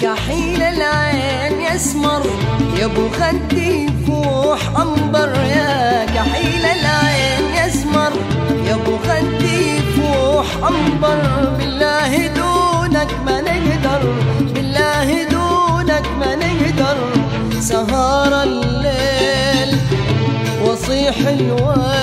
كحيل العين يسمر. يا أبو خدي فوح عنبر يا كحيل العين يسمر. يا أبو خدي فوح عنبر بالله دونك ما نقدر. بالله دونك ما نقدر. سهر الليل وصيح الويل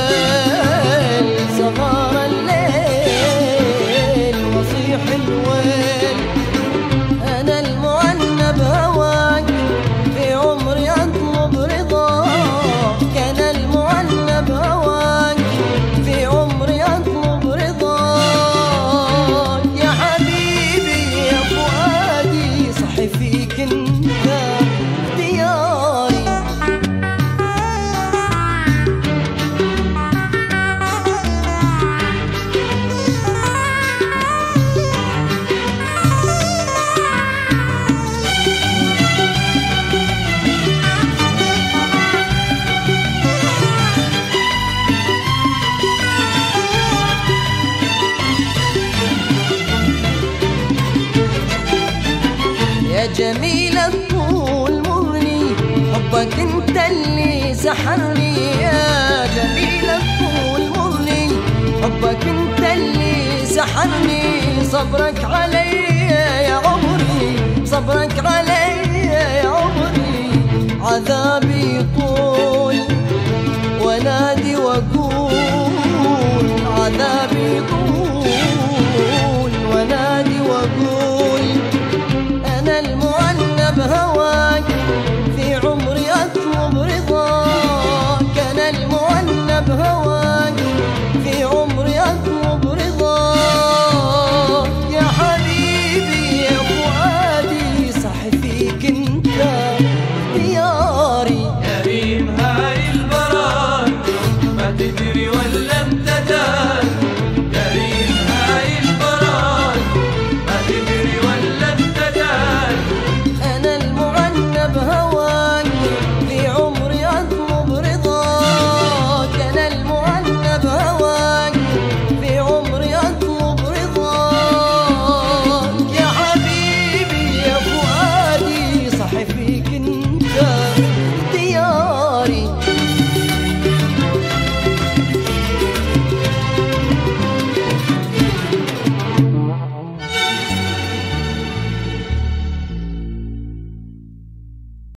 جميل الطول مغني حبك انت اللي سحرني. يا جميل الطول مغني حبك انت اللي سحرني. صبرك علي يا عمري صبرك علي يا عمري. عذابي